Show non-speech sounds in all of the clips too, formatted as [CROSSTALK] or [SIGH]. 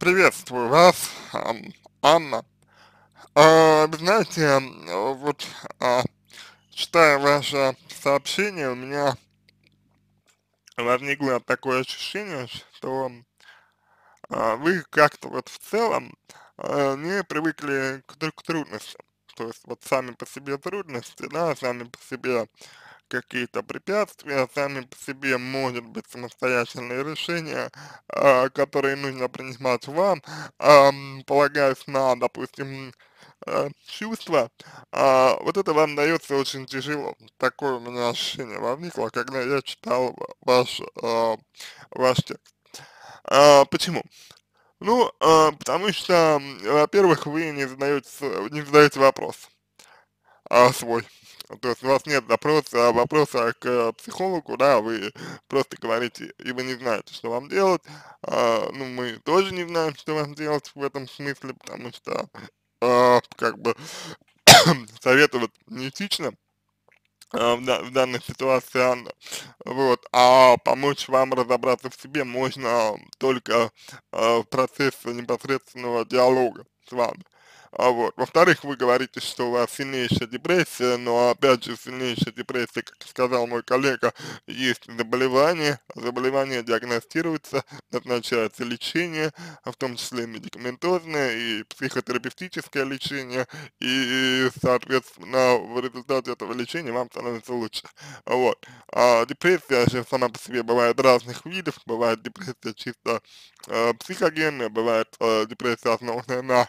Приветствую вас, Анна. А, вы знаете, вот, а, читая ваше сообщение, у меня возникло такое ощущение, что а, вы как-то вот в целом не привыкли к, к трудностям. То есть вот сами по себе трудности, да, сами по себе какие-то препятствия, сами по себе, может быть, самостоятельные решения, а, которые нужно принимать вам, ам, полагаясь на, допустим, э, чувства, а, вот это вам дается очень тяжело. Такое у меня ощущение возникло, когда я читал ва- ваш, а, ваш текст. А, почему? Ну, а, потому что, во-первых, вы не задаете, не задаете вопрос а, свой. То есть у вас нет запроса, вопроса к э, психологу, да, вы просто говорите, и вы не знаете, что вам делать. А, ну, мы тоже не знаем, что вам делать в этом смысле, потому что, а, как бы, [COUGHS] советовать неэтично а, в, в данной ситуации, Анна. Вот, а помочь вам разобраться в себе можно только а, в процессе непосредственного диалога с вами. А вот. Во-вторых, вы говорите, что у вас сильнейшая депрессия, но опять же сильнейшая депрессия, как сказал мой коллега, есть заболевание, заболевание диагностируется, назначается лечение, в том числе медикаментозное и психотерапевтическое лечение, и, соответственно, в результате этого лечения вам становится лучше. Вот. А депрессия же сама по себе бывает разных видов, бывает депрессия чисто э, психогенная, бывает э, депрессия, основанная на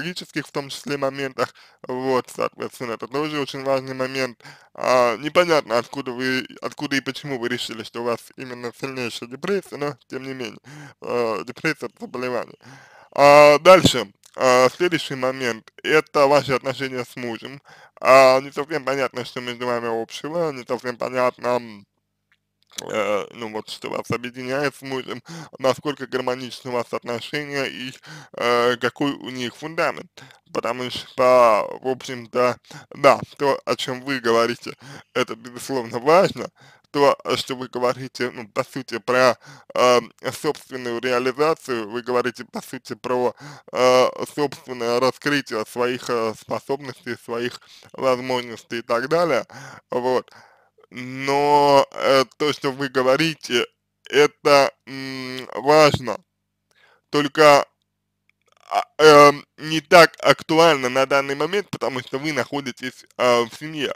физиологических, в том числе, моментах, вот, соответственно, это тоже очень важный момент. А, непонятно, откуда вы, откуда и почему вы решили, что у вас именно сильнейшая депрессия, но, тем не менее, э, депрессия– это заболевание. А, дальше, а, следующий момент, это ваши отношения с мужем. А, не совсем понятно, что между вами общего, не совсем понятно, э, ну вот, что вас объединяет с мужем, насколько гармоничны у вас отношения и э, какой у них фундамент. Потому что, в общем-то, да, то, о чем вы говорите, это, безусловно, важно, то, что вы говорите, ну, по сути, про э, собственную реализацию, вы говорите, по сути, про э, собственное раскрытие своих э, способностей, своих возможностей и так далее, вот, но э, то, что вы говорите, это м, важно, только а, эм, не так актуально на данный момент, потому что вы находитесь а, в семье.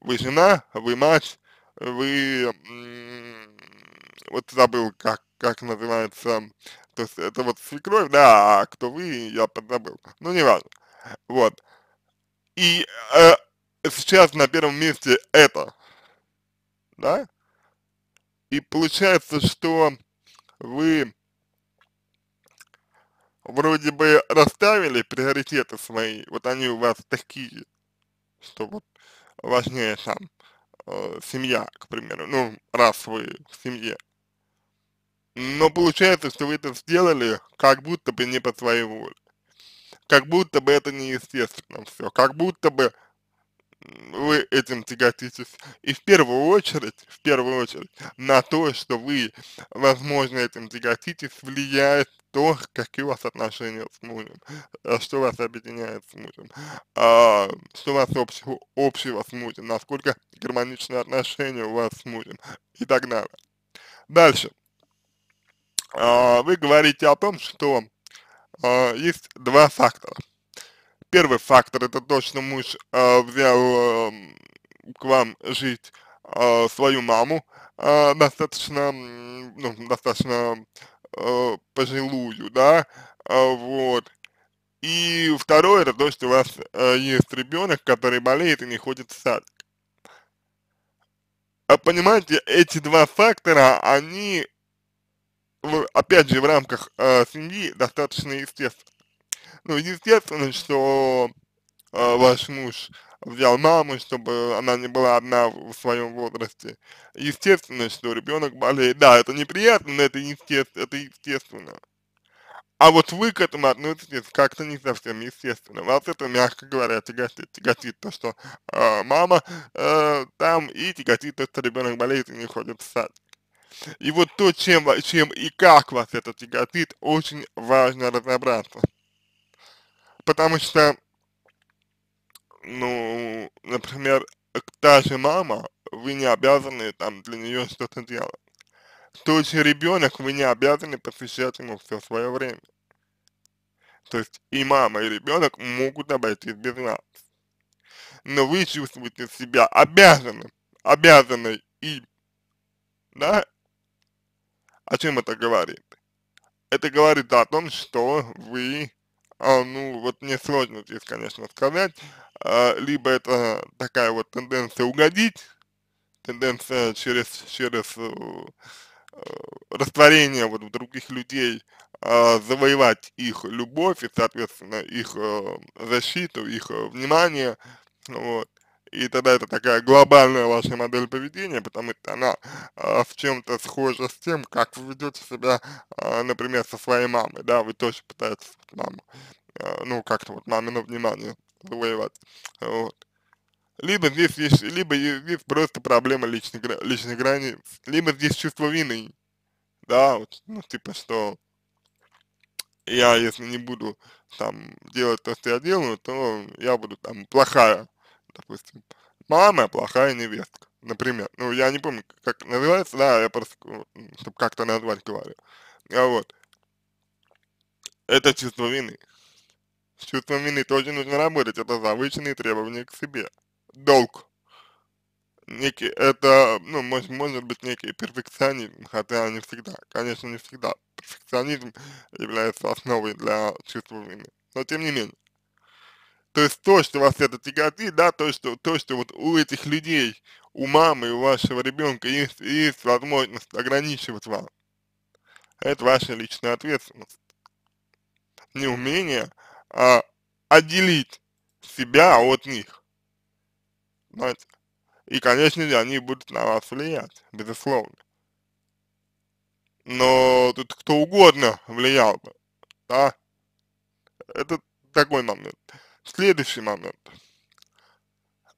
Вы жена, вы мать, вы, м, вот забыл, как, как называется, то есть это вот свекровь, да, а кто вы, я подзабыл, ну, не важно, вот. И э, сейчас на первом месте это, да, и получается, что вы вроде бы расставили приоритеты свои, вот они у вас такие, что вот важнее там э, семья, к примеру, ну, раз вы в семье. Но получается, что вы это сделали как будто бы не по своей воле. Как будто бы это неестественно все. Как будто бы вы этим тяготитесь. И в первую очередь, в первую очередь, на то, что вы, возможно, этим тяготитесь, влияет то, какие у вас отношения с мужем, э, что вас объединяет с мужем, а, что у вас общего, общего с мужем, насколько гармоничные отношения у вас с мужем и так далее. Дальше. А, вы говорите о том, что а, есть два фактора. Первый фактор это то, что муж а, взял ам, к вам жить а, свою маму а, достаточно, ну, достаточно э, пожилую, да, а, вот. И второе, это то, что у вас э, есть ребенок, который болеет и не ходит в сад. А понимаете, эти два фактора, они, опять же, в рамках э, семьи достаточно естественны. Ну, естественно, что э, ваш муж взял маму, чтобы она не была одна в своем возрасте. Естественно, что ребенок болеет. Да, это неприятно, но это естественно, это естественно. А вот вы к этому относитесь как-то не совсем естественно. Вас это, мягко говоря, тяготит, тяготит то, что э, мама э, там, и тяготит то, что ребенок болеет и не ходит в сад. И вот то, чем, чем и как вас это тяготит, очень важно разобраться. Потому что, ну, например, та же мама, вы не обязаны там для нее что-то делать. Тот же ребенок, вы не обязаны посвящать ему все свое время. То есть и мама, и ребенок могут обойтись без вас. Но вы чувствуете себя обязанным, обязанной им, да? О чем это говорит? Это говорит о том, что вы, а, ну, вот мне сложно здесь, конечно, сказать, а, либо это такая вот тенденция угодить, тенденция через, через э, э, растворение вот в других людей э, завоевать их любовь и, соответственно, их э, защиту, их внимание, вот. И тогда это такая глобальная ваша модель поведения, потому что она э, в чем-то схожа с тем, как вы ведете себя, э, например, со своей мамой, да, вы тоже пытаетесь маму, э, ну, как-то вот мамино внимание завоевать, вот. Либо здесь есть, либо здесь просто проблема личных, личных границ, либо здесь чувство вины, да, вот, ну, типа, что я, если не буду там делать то, что я делаю, то я буду там плохая, допустим, мама, плохая невестка, например. Ну, я не помню, как называется, да, я просто, чтобы как-то назвать говорю. А вот. Это чувство вины. С чувством вины тоже нужно работать, это завышенные требования к себе. Долг. Некий, это, ну, может, может быть некий перфекционизм, хотя не всегда, конечно, не всегда. Перфекционизм является основой для чувства вины, но тем не менее. То есть то, что вас это тяготит, да, то, что, то, что вот у этих людей, у мамы, у вашего ребенка есть, есть возможность ограничивать вас, это ваша личная ответственность. Не умение, а отделить себя от них. Понимаете? И, конечно же, они будут на вас влиять, безусловно. Но тут кто угодно влиял бы, да? Это такой момент. Следующий момент.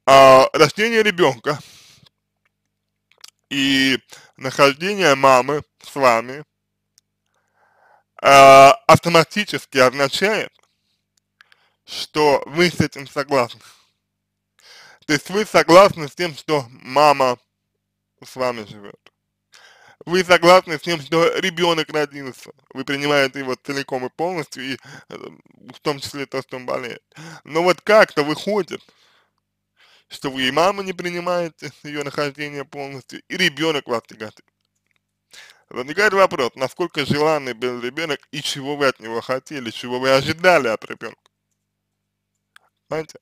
А, рождение ребенка и нахождение мамы с вами а, автоматически означает, что вы с этим согласны. То есть вы согласны с тем, что мама с вами живет. Вы согласны с тем, что ребенок родился, вы принимаете его целиком и полностью, и э, в том числе то, что он болеет. Но вот как-то выходит, что вы и маму не принимаете, ее нахождение полностью, и ребенок вас тяготит. Возникает вопрос, насколько желанный был ребенок и чего вы от него хотели, чего вы ожидали от ребенка. Понимаете?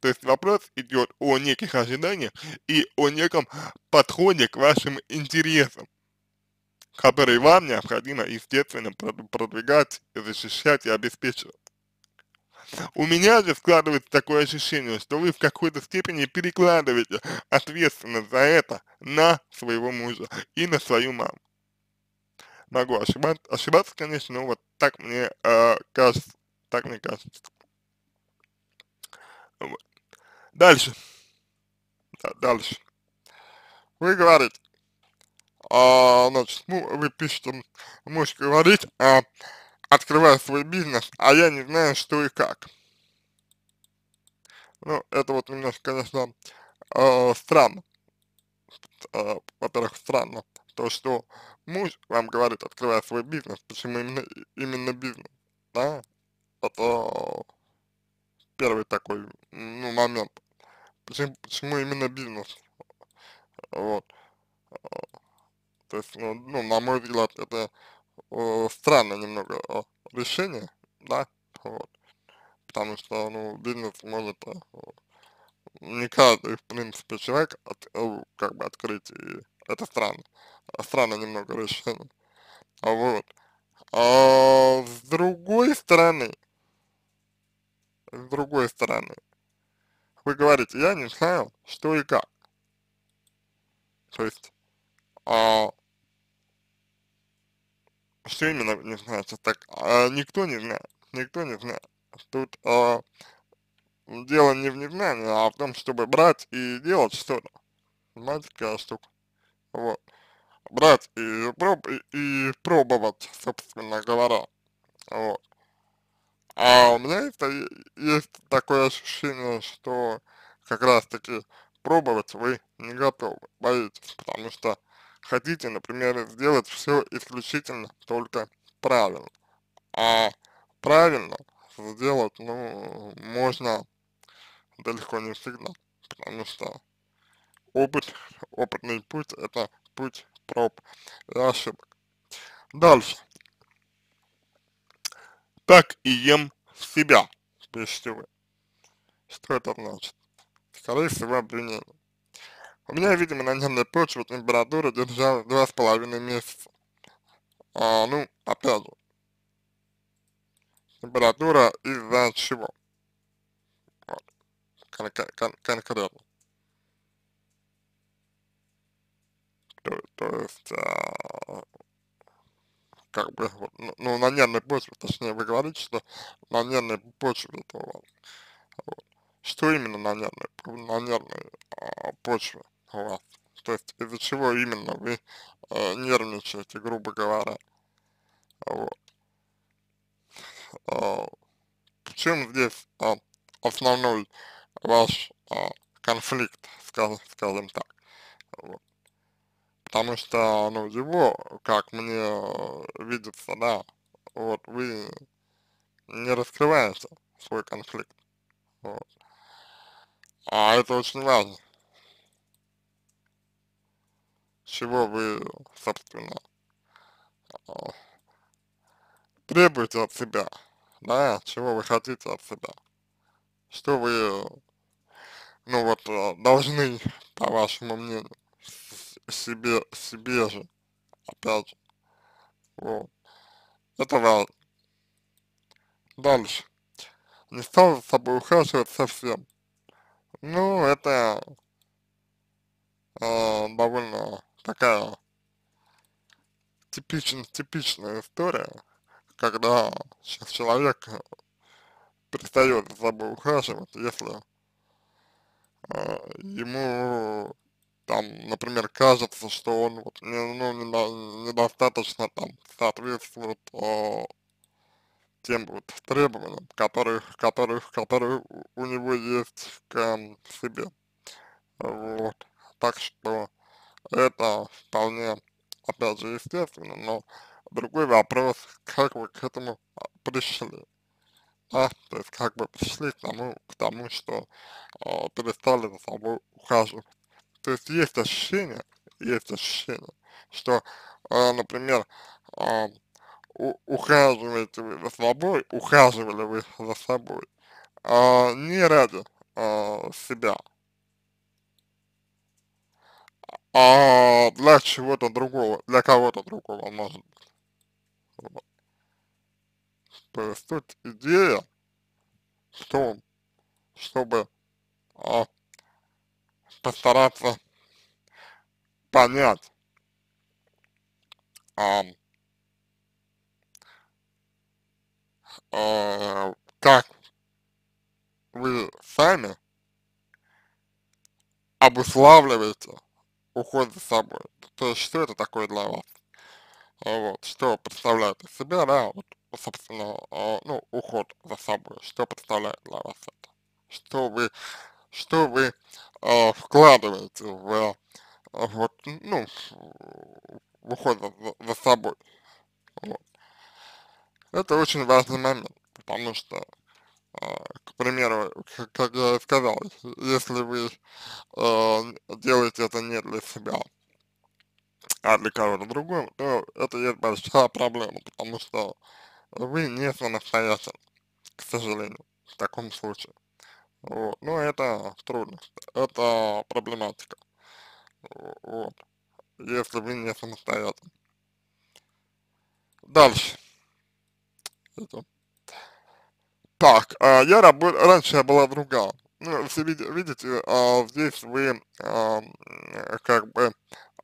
То есть вопрос идет о неких ожиданиях и о неком подходе к вашим интересам, которые вам необходимо, естественно, продвигать, защищать и обеспечивать. У меня же складывается такое ощущение, что вы в какой-то степени перекладываете ответственность за это на своего мужа и на свою маму. Могу ошибаться, ошибаться конечно, но вот так мне э, кажется, так мне кажется. Вот. Дальше. Да, дальше. Вы говорите, а, значит, ну, вы пишете, муж говорит, а, открываю свой бизнес, а я не знаю, что и как. Ну, это вот немножко, конечно, э, странно. Э, Во-первых, странно то, что муж вам говорит, открывая свой бизнес, почему именно, именно бизнес, да, это первый такой, ну, момент. Почему, почему именно бизнес? Вот. То есть, ну, ну на мой взгляд, это э, странное немного э, решение, да, вот. Потому что, ну, бизнес может э, не каждый, в принципе, человек от, э, как бы открыть, и это странно. Странно немного [LAUGHS] решение. Вот. А с другой стороны, с другой стороны, вы говорите, я не знаю, что и как. То есть, а, что именно не сейчас так, а, никто не знает, никто не знает. Тут а, дело не в незнании, а в том, чтобы брать и делать что-то. Понимаете, какая штука. Вот. брать и, проб и, и пробовать, собственно говоря, вот. А у меня есть, есть такое ощущение, что как раз таки пробовать вы не готовы, боитесь, потому что хотите, например, сделать все исключительно только правильно. А правильно сделать, ну, можно далеко не всегда, потому что опыт, опытный путь это путь проб и ошибок. Дальше. Так и ем себя, пишите вы. Что это значит? Скорее всего, обвинение. У меня, видимо, на нервной почве температура держалась два с половиной месяца. А, ну, опять же, температура из-за чего? Вот. Кон кон конкретно. То, то есть, а, как бы, ну, ну, на нервной почве, точнее, вы говорите, что на нервной почве это у вас. Вот. Что именно на нервной, на нервной а, почве у вас? То есть из-за чего именно вы э, нервничаете, грубо говоря. Вот. А, в чем здесь а, основной ваш а, конфликт, скажем, скажем так. Потому что, ну, его, как мне видится, да, вот, вы не раскрываете свой конфликт. Вот. А это очень важно. Чего вы, собственно, а, требуете от себя, да, чего вы хотите от себя, что вы, ну вот, э, должны, по вашему мнению, себе, себе же, опять вот, это важно. Дальше. Не стал за собой ухаживать совсем. Ну, это э, довольно такая типичная, типичная история, когда сейчас человек перестает за собой ухаживать, если э, ему там, например, кажется, что он вот, не, ну, не, недостаточно там соответствует э, тем вот требованиям, которых, которых, которые у него есть к себе. Вот. Так что это вполне, опять же, естественно, но другой вопрос, как вы к этому а, пришли. Да, то есть как бы пришли к тому, к тому что э, перестали за собой ухаживать. То есть есть ощущение, есть ощущение, что, э, например, э, ухаживаете вы за собой, ухаживали вы за собой, а, не ради а, себя, а для чего-то другого, для кого-то другого, может быть. То есть тут идея в том, чтобы а, постараться понять, а, э, как вы сами обуславливаете уход за собой. То есть, что это такое для вас? Вот, что представляет из себя, да, вот, собственно, э, ну, уход за собой, что представляет для вас это? Что вы, что вы э, вкладываете в, вот, ну, в уход за, за собой? Вот. Это очень важный момент, потому что, э, к примеру, как, как я и сказал, если вы э, делаете это не для себя, а для кого-то другого, то это есть большая проблема, потому что вы не самостоятельны, к сожалению, в таком случае. Вот. Но это трудность, это проблематика. Вот. Если вы не самостоятельны. Дальше это. Так, а, я работаю, раньше я была другая. Ну, все видите, а, здесь вы а, как бы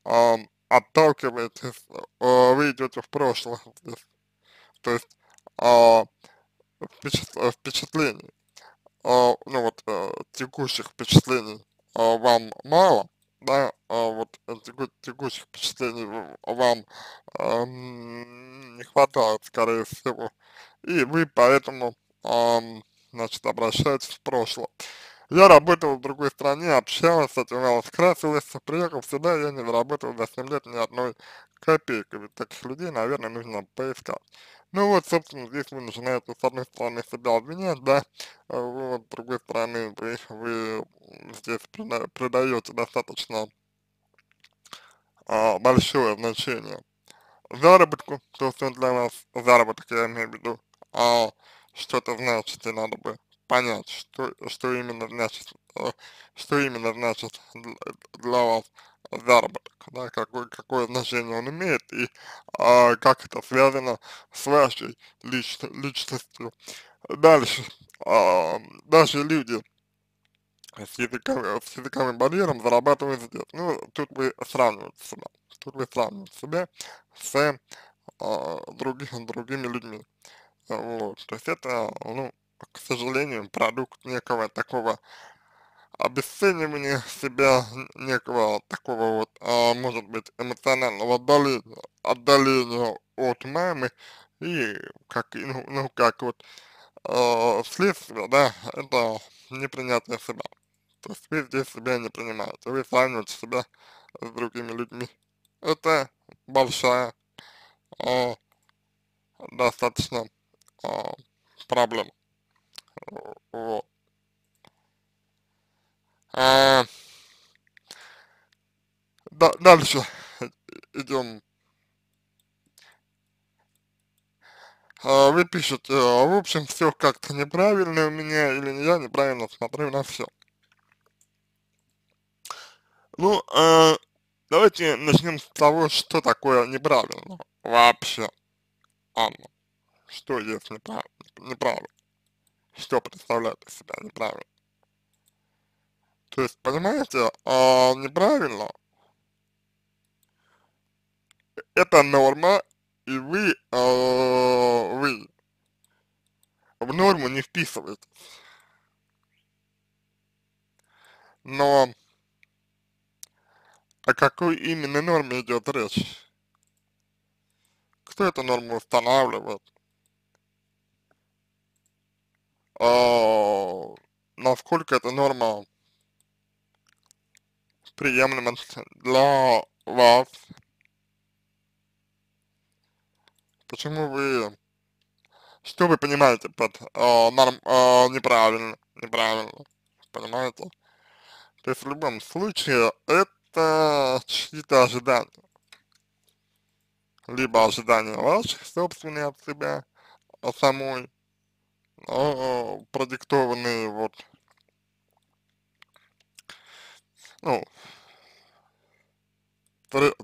а, отталкиваетесь, а, вы идете в прошлое здесь. То есть а, впечат, впечатлений, а, ну вот а, текущих впечатлений а, вам мало, да, а, вот теку текущих впечатлений вам ам, не хватает, скорее всего, и вы поэтому, значит, обращаетесь в прошлое. Я работал в другой стране, общался, одевалась, красилась, приехал сюда, я не заработал за 7 лет ни одной копейки, ведь таких людей, наверное, нужно поискать. Ну вот, собственно, здесь вы начинаете, с одной стороны, себя обвинять, да, а вот, с другой стороны, вы, вы здесь придаете достаточно а, большое значение заработку, то, что для вас заработок, я имею в виду, а что это значит, и надо бы понять, что, что именно значит, э, что именно значит для вас заработок, да, какое, какое значение он имеет и а, как это связано с вашей лич, личностью. Дальше, а, даже люди с, языковым, с языковым барьером зарабатывают здесь. Ну, тут вы сравниваете себя, тут вы сравниваете себя с а, других, другими людьми. Вот, то есть это, ну, к сожалению, продукт некого такого обесценивания себя, некого такого вот, а, может быть, эмоционального отдаления, отдаления от мамы, и как, ну, ну как вот э, следствие, да, это непринятие себя. То есть вы здесь себя не принимаете, вы сравниваете себя с другими людьми. Это большая, э, достаточно э, проблема. Вот. А, да, дальше идем. А, вы пишете, а, в общем, все как-то неправильно у меня, или я неправильно смотрю на все. Ну, а, давайте начнем с того, что такое неправильно вообще, Анна. Что есть неправильно? неправильно? Что представляет из себя неправильно? То есть, понимаете, а, неправильно. Это норма, и вы, а, вы в норму не вписываетесь. Но о какой именно норме идет речь? Кто эту норму устанавливает? А, насколько эта норма приемлемо для вас. Почему вы, что вы понимаете под э, норм, э, неправильно, неправильно, понимаете? То есть в любом случае это чьи-то ожидания. Либо ожидания ваших собственные от себя, самой, э, продиктованные вот ну,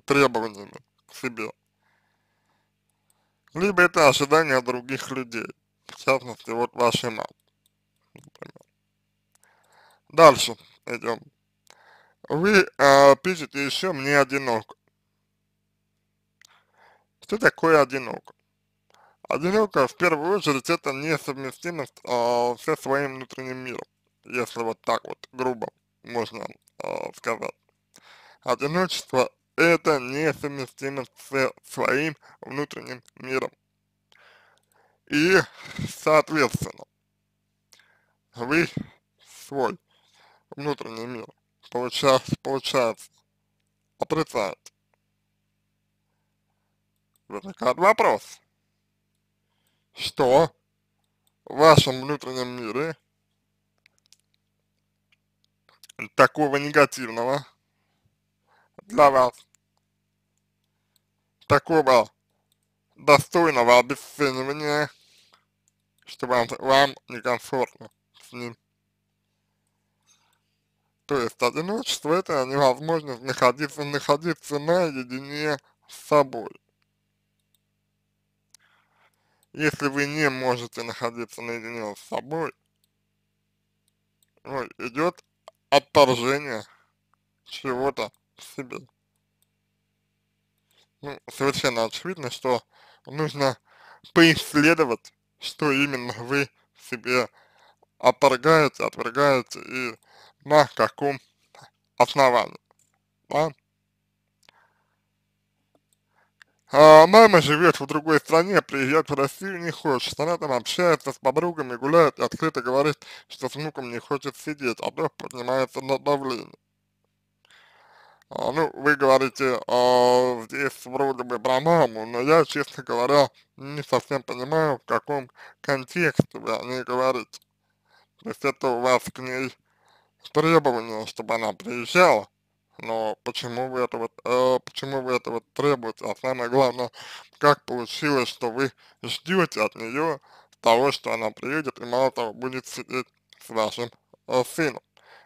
требованиями к себе. Либо это ожидания других людей, в частности, вот вашей мамы. Дальше идем. Вы э, пишете еще «мне одиноко». Что такое одиноко? Одиноко, в первую очередь, это несовместимость э, со своим внутренним миром, если вот так вот грубо можно э, сказать. Одиночество – это несовместимость с своим внутренним миром. И, соответственно, вы свой внутренний мир, получается, получается отрицаете. Возникает вопрос, что в вашем внутреннем мире такого негативного для вас, такого достойного обесценивания, что вам, вам некомфортно с ним. То есть одиночество это невозможность находиться, находиться наедине с собой. Если вы не можете находиться наедине с собой, ну, идет отторжение чего-то в себе. Ну, совершенно очевидно, что нужно поисследовать, что именно вы себе отторгаете, отвергаете и на каком основании. да? А мама живет в другой стране, приезжать в Россию не хочет. Она там общается с подругами, гуляет и открыто говорит, что с внуком не хочет сидеть, а то поднимается на давление. А, ну, вы говорите а, здесь вроде бы про маму, но я, честно говоря, не совсем понимаю, в каком контексте вы о ней говорите. То есть это у вас к ней требование, чтобы она приезжала, но почему вы это вот, э, почему вы это вот требуете, а самое главное, как получилось, что вы ждете от нее того, что она приедет и мало того будет сидеть с вашим э, сыном.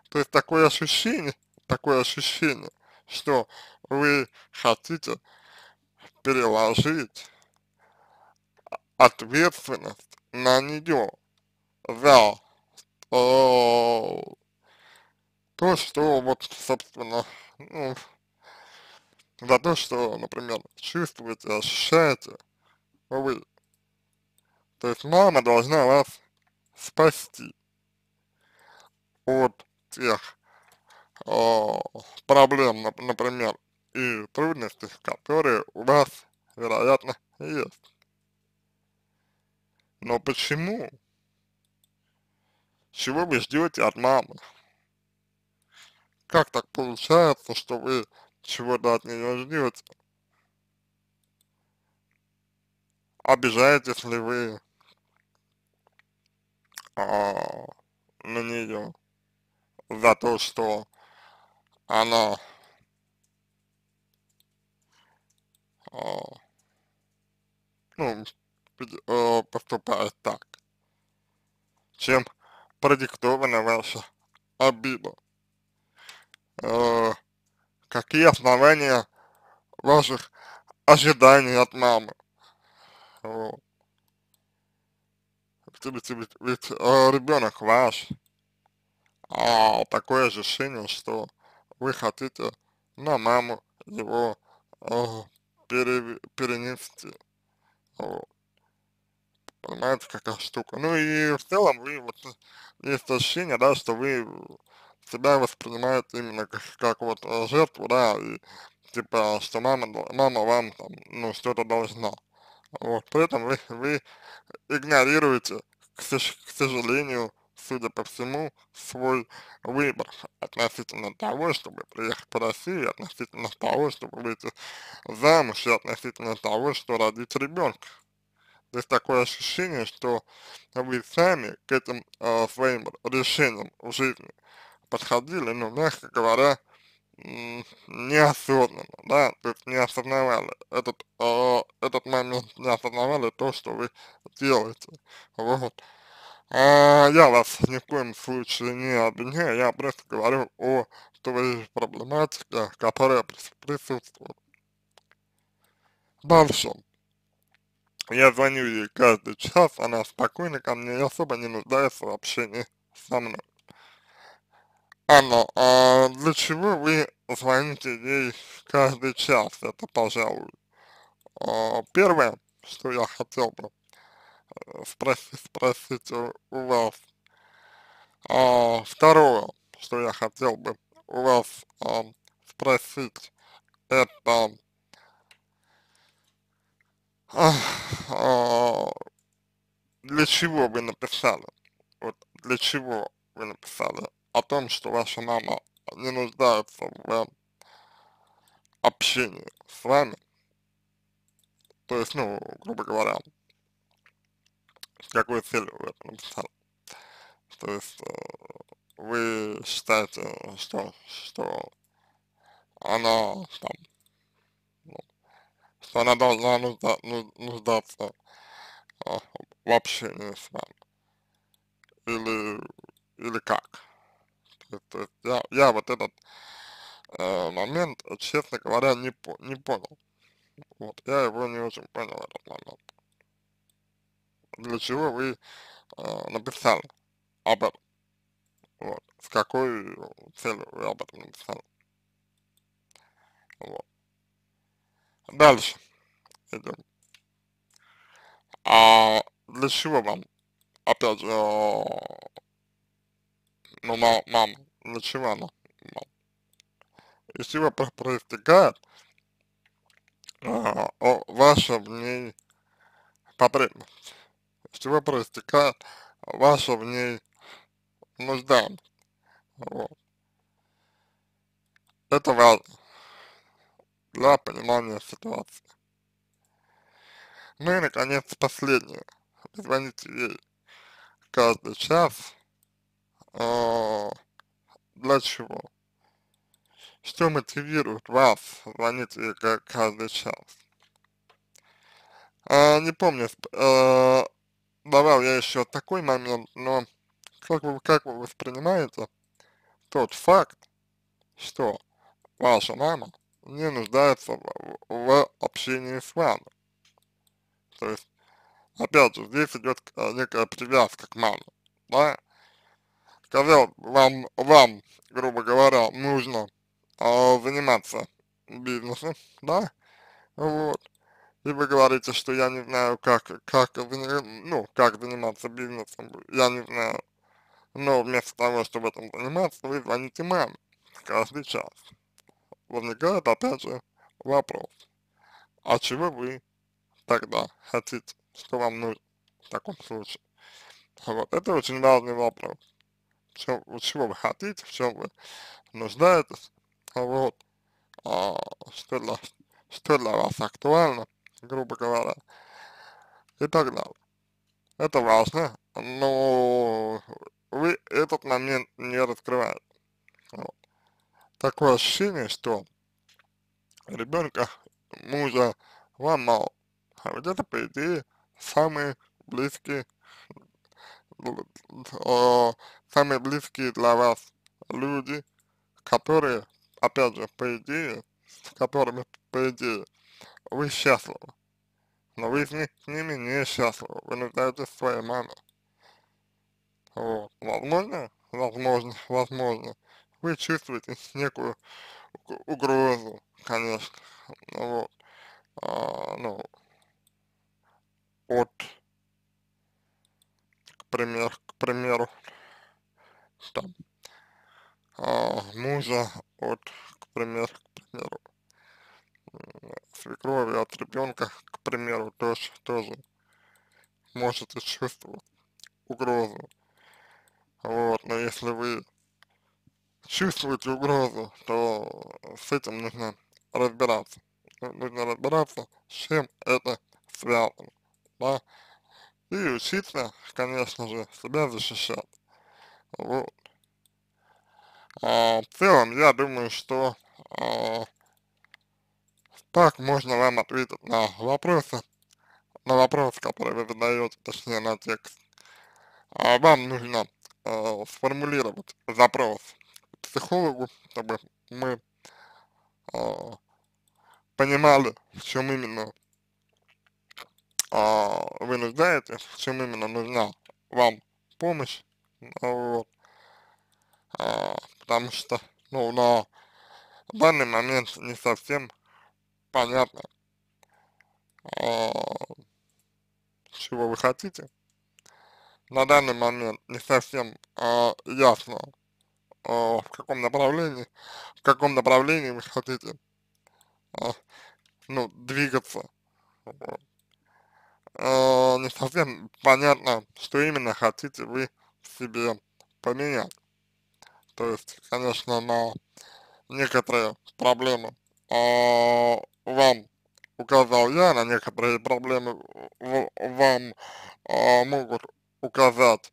То есть такое ощущение, такое ощущение, что вы хотите переложить ответственность на нее за э, то, что вот, собственно, ну, за то, что, например, чувствуете, ощущаете вы. То есть мама должна вас спасти от тех проблем, например, и трудностей, которые у вас, вероятно, есть. Но почему? Чего вы ждете от мамы? Как так получается, что вы чего-то от нее ждете? Обижаетесь ли вы а, на нее за то, что она а, ну, поступает так, чем продиктована ваша обида какие основания ваших ожиданий от мамы. Вот. Ведь, ведь, ведь э, ребенок ваш, а такое ощущение, что вы хотите на маму его э, пере, перенести. Вот. Понимаете, какая штука. Ну и в целом вы вот есть ощущение, да, что вы себя воспринимает именно как, как вот э, жертву, да, и типа, что мама, мама вам там, ну, что-то должна. Вот, при этом вы, вы игнорируете, к, к сожалению, судя по всему, свой выбор относительно того, чтобы приехать по России, относительно того, чтобы выйти замуж, и относительно того, что родить ребенка. Есть такое ощущение, что вы сами к этим э, своим решениям в жизни подходили, ну, мягко говоря, неосознанно, да, то есть не осознавали этот, э, этот момент, не осознавали то, что вы делаете, вот. А я вас ни в коем случае не обвиняю, я просто говорю о той проблематике, которая присутствует. Дальше. Я звоню ей каждый час, она спокойно ко мне и особо не нуждается в общении со мной. Анна, а для чего вы звоните ей каждый час? Это, пожалуй, а, первое, что я хотел бы спросить, спросить у, вас. А, второе, что я хотел бы у вас а, спросить, это а, для чего вы написали? Вот для чего вы написали о том, что ваша мама не нуждается в общении с вами, то есть, ну, грубо говоря, с какой целью вы это написали. То есть, э, вы считаете, что, что она там, ну, что она должна нужда, нуждаться э, в общении с вами. Или, или как? То есть я, я вот этот э, момент, честно говоря, не, не понял. Вот, я его не очень понял, этот момент. Для чего вы э, написали об этом? Вот, с какой целью вы об этом написали? Вот. Дальше идем. А для чего вам, опять же, ну, мам, мам, для чего она? Мам? из чего про проистекает а, ваша в ней потребность, из чего проистекает ваша в ней нужда. Вот. Это важно для понимания ситуации. Ну и, наконец, последнее. Звоните ей каждый час. Э, для чего? Что мотивирует вас звонить ей каждый час? Э, не помню, э, давал я еще такой момент, но как вы, как вы воспринимаете тот факт, что ваша мама не нуждается в, в общении с вами. То есть, опять же, здесь идет э, некая привязка к маме, да. Сказал вам, вам, грубо говоря, нужно э, заниматься бизнесом, да, вот. И вы говорите, что я не знаю, как, как, ну, как заниматься бизнесом, я не знаю. Но вместо того, чтобы этим заниматься, вы звоните маме каждый час. Возникает опять же вопрос, а чего вы тогда хотите, что вам нужно в таком случае? Вот, это очень важный вопрос. Чем, чего вы хотите, в чем вы нуждаетесь, вот, а, что, для, что для вас актуально, грубо говоря, и так далее. Это важно, но вы этот момент не раскрываете. Вот. Такое ощущение, что ребенка, мужа вам мало. А ведь это, по идее, самые близкие, самые близкие для вас люди, которые, опять же, по идее, с которыми, по идее, вы счастливы. Но вы с, них, с ними не счастливы, вы нуждаетесь в своей маме. Вот. Возможно, возможно, возможно, вы чувствуете некую угрозу, конечно, вот, а, ну, от, к примеру, к примеру, там, а, мужа, от, к примеру, к примеру, свекрови, от ребенка, к примеру, тоже, тоже можете чувствовать угрозу. Вот, но если вы чувствуете угрозу, то с этим нужно разбираться. Нужно разбираться, с чем это связано, да, и учиться, конечно же, себя защищать. Вот. А, в целом, я думаю, что а, так можно вам ответить на вопросы, на вопрос, который вы задаете, точнее на текст. А вам нужно э, сформулировать запрос психологу, чтобы мы э, понимали, в чем именно э, вы нуждаетесь, в чем именно нужна вам помощь, вот, э, потому что, ну, на данный момент не совсем понятно, э, чего вы хотите, на данный момент не совсем э, ясно, э, в каком направлении, в каком направлении вы хотите, ну, двигаться. Не совсем понятно, что именно хотите вы себе поменять. То есть, конечно, на некоторые проблемы вам указал я, на некоторые проблемы вам э, могут указать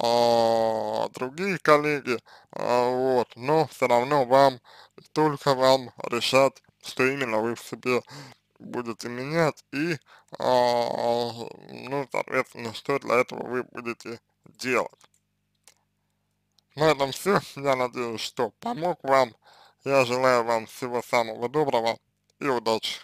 а, другие коллеги, а, вот, но все равно вам, только вам решать, что именно вы в себе будете менять и, а, ну, соответственно, что для этого вы будете делать. На этом все. Я надеюсь, что помог вам. Я желаю вам всего самого доброго и удачи.